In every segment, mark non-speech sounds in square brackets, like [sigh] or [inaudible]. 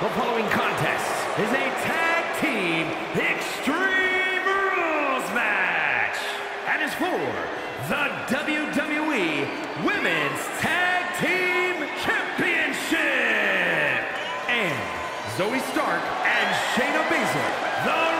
The following contest is a tag team extreme rules match and is for the WWE Women's Tag Team Championship. And Zoey Stark and Shayna Baszler, the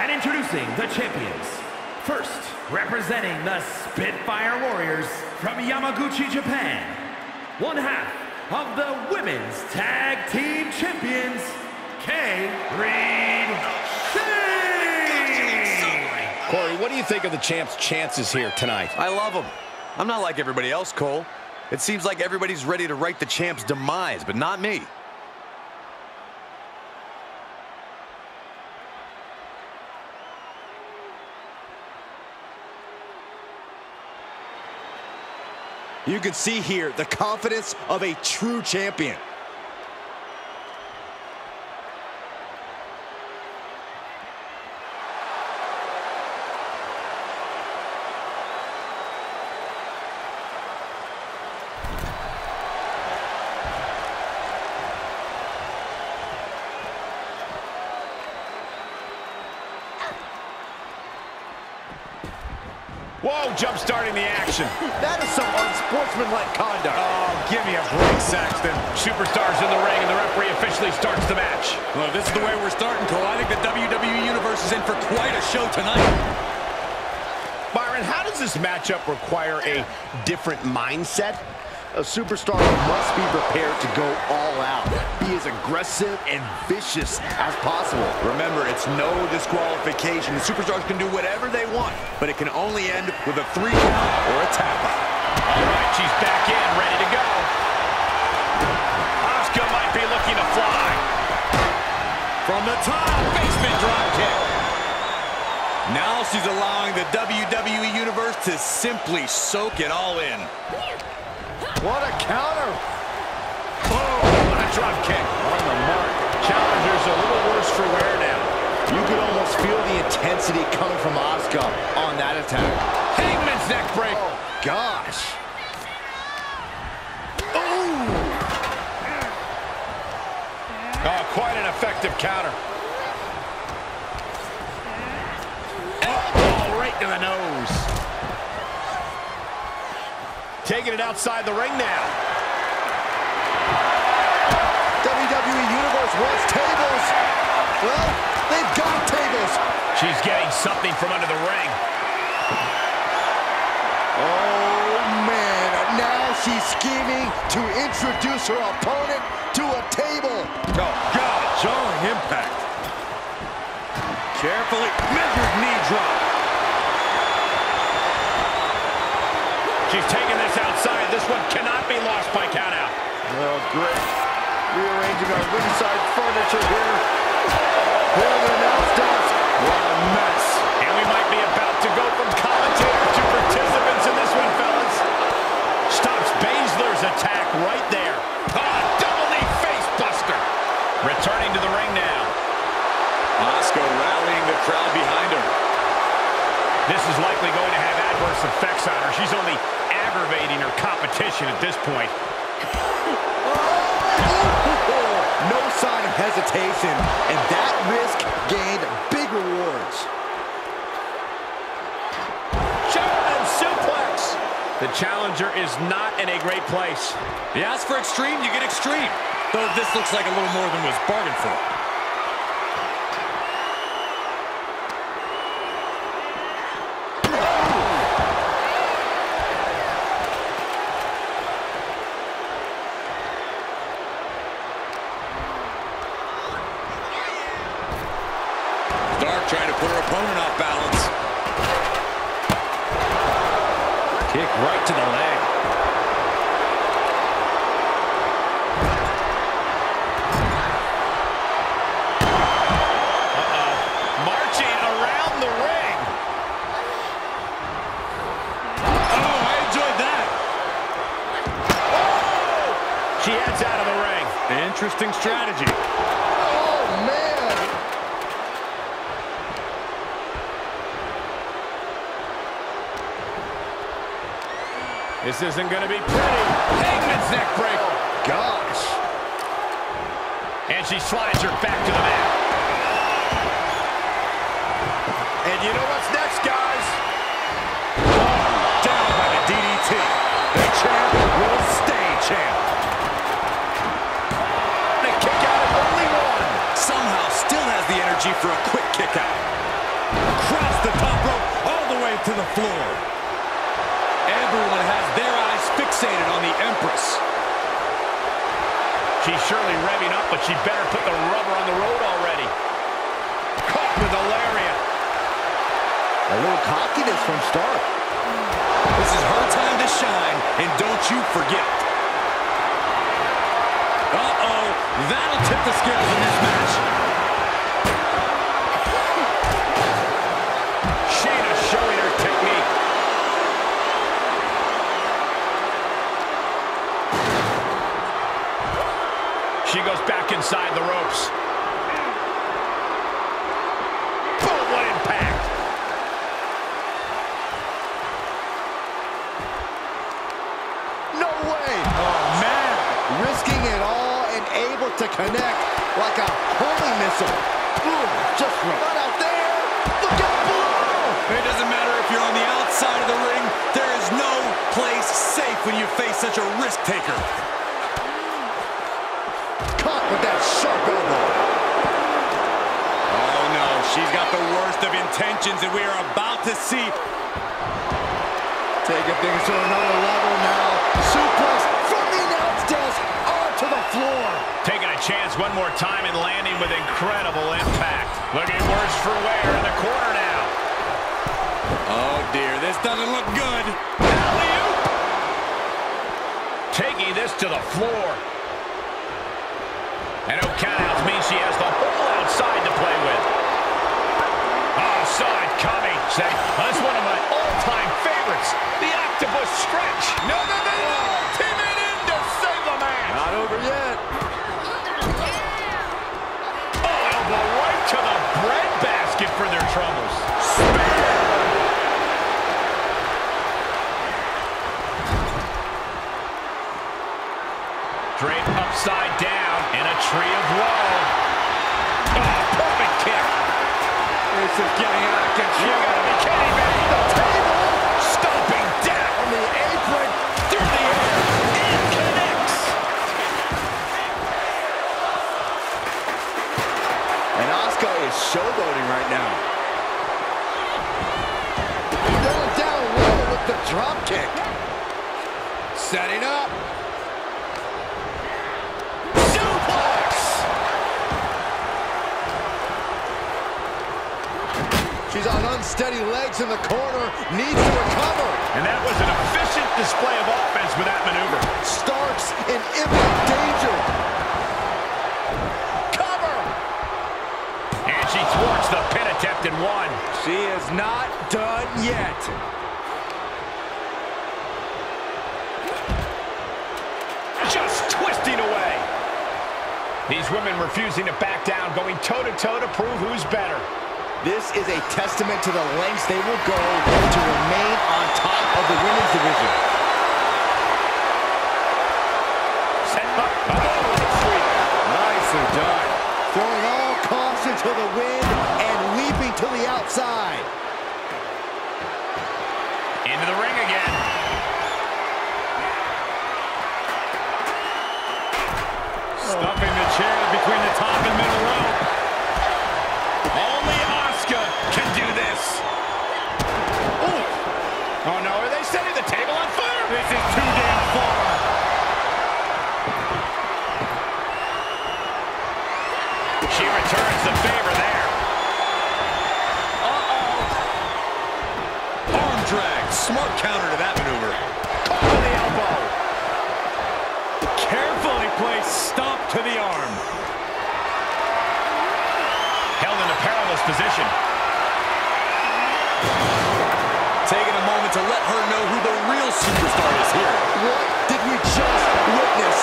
And introducing the champions. First, representing the Spitfire Warriors from Yamaguchi, Japan. One half of the Women's Tag Team Champions, Kay Reed Singh. Corey, what do you think of the champ's chances here tonight? I love him. I'm not like everybody else, Cole. It seems like everybody's ready to write the champ's demise, but not me. You can see here the confidence of a true champion. Whoa, jump-starting the action. [laughs] That is some unsportsmanlike conduct. Oh, give me a break, Saxton. Superstars in the ring, and the referee officially starts the match. Well, this is the way we're starting, Cole, I think the WWE Universe is in for quite a show tonight. Byron, how does this matchup require a different mindset? A superstar must be prepared to go all out. Be as aggressive and vicious as possible. Remember, it's no disqualification. The superstars can do whatever they want, but it can only end with a three count or a tap out. All right, she's back in, ready to go. Asuka might be looking to fly. From the top, basement drop kick. Now she's allowing the WWE Universe to simply soak it all in. What a counter. Oh, what a drop kick. On the mark. Challenger's a little worse for wear now. You could almost feel the intensity coming from Asuka on that attack. Hangman's neck break. Oh, gosh. Oh, oh quite an effective counter. Oh, right to the nose. Taking it outside the ring now. WWE Universe wants tables. Well, they've got tables. She's getting something from under the ring. Oh, man. Now she's scheming to introduce her opponent to a table. Oh, God, jarring impact. Carefully measured knee drop. She's taking this outside. This one cannot be lost by countout. Well, great. Rearranging our ringside furniture here. Here the announce desk. What a mess. And we might be about to go from competition at this point. [laughs] No sign of hesitation, and that risk gained big rewards. German suplex. The challenger is not in a great place. You ask for extreme, you get extreme. Though this looks like a little more than was bargained for. Opponent off balance. Kick right to the leg. Uh-oh. Marching around the ring. Oh, I enjoyed that. Oh! She heads out of the ring. Interesting strategy. Oh, man. This isn't going to be pretty. Hangman's neck breaker. Gosh. And she slides her back to the mat. And you know what's next, guys? Oh, down by the DDT. The champ will stay champ. The kick out of only one. Somehow still has the energy for a quick kick out. Across the top rope, all the way to the floor. Everyone has their eyes fixated on the Empress. She's surely revving up, but she better put the rubber on the road already. Caught with a lariat. A little cockiness from Stark. This is her time to shine, and don't you forget. Uh-oh, that'll tip the scales in this match. No way. Oh, man. Risking it all and able to connect like a homing missile. Ooh, just run out there. Look out below. It doesn't matter if you're on the outside of the ring. There is no place safe when you face such a risk taker. Caught with that sharp elbow. Oh, no. She's got the worst of intentions, and we are about to see Taking things to another level now. Chance one more time and landing with incredible impact. Looking worse for wear in the corner now. Oh, dear. This doesn't look good. Taking this to the floor. And no countouts means she has the whole outside to play with. Oh, saw it coming. Say, that's one of my all-time favorites. The octopus stretch. No, no, breadbasket for their troubles. Drape upside down in a tree of woe. Oh, perfect kick. This is getting out of control. You gotta be kidding me. Setting up. Suplex. She's on unsteady legs in the corner. Needs to recover. And that was an efficient display of offense with that maneuver. Starks in imminent danger. Cover. And she thwarts the pin attempt in one. She is not done yet. These women refusing to back down, going toe-to-toe -to, prove who's better. This is a testament to the lengths they will go to remain on top of the women's division. Set up. Oh, sweet. Nicely done. Throwing all caution to the wind and leaping to the outside. the middle rope. Only Asuka can do this. Ooh. Oh, no, are they setting the table on fire? This is too damn far. She returns the favor there. Arm drag. Smart counter to that maneuver. Caught with the elbow. Carefully placed stomp to the arm. Held in a perilous position. Taking a moment to let her know who the real superstar is here. What did we just witness?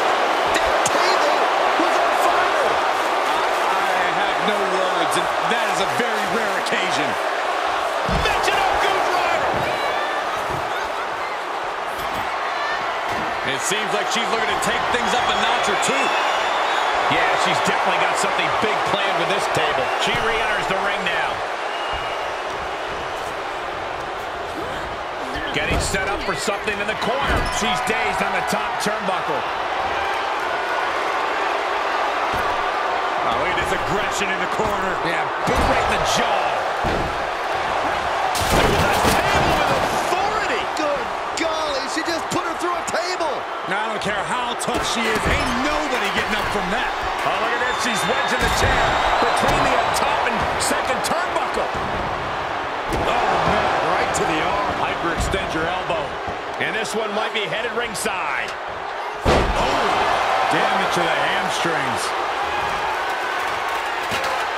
That table was on fire! I have no words, and that is a very rare occasion. Michinoku driver. It seems like she's looking to take things up a notch or two. Yeah, she's definitely got something big planned with this table. She re-enters the ring now. Getting set up for something in the corner. She's dazed on the top turnbuckle. Oh, look at this aggression in the corner. Yeah, boot right in the jaw. Through the table with authority. Good golly, she just put her through a table! Now, I don't care how tough she is. Ain't nobody getting up from that. Oh, look at this. She's wedging the chair between the top and second turnbuckle. Oh, man, right to the arm. Hyperextend your elbow. And this one might be headed ringside. Oh, damage to the hamstrings.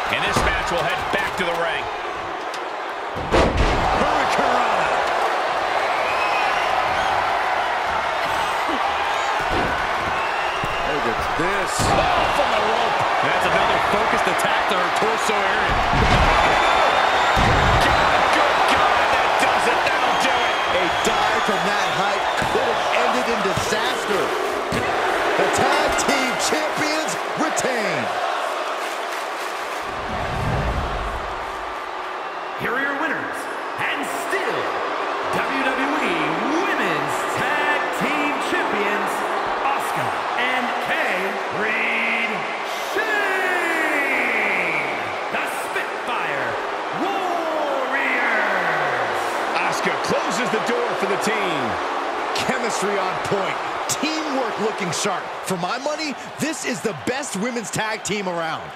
And this match will head back to the ring. At. Oh, from the rope. That's another focused attack to her torso area. God, good God, that does it. That'll do it. A dive from that height could have ended in disaster. Looking sharp. For my money, this is the best women's tag team around.